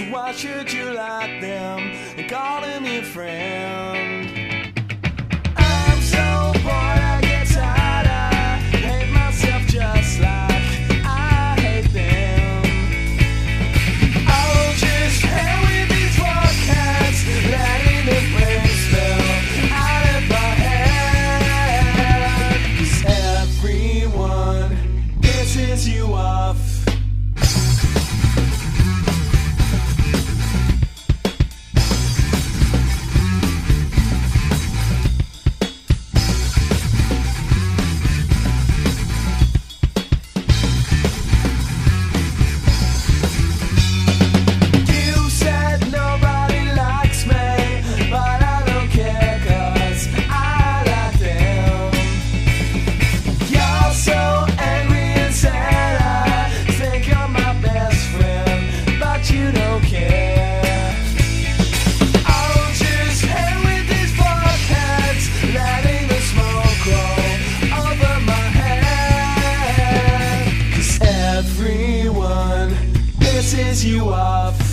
Why should you like them and call them your friend? pisses you off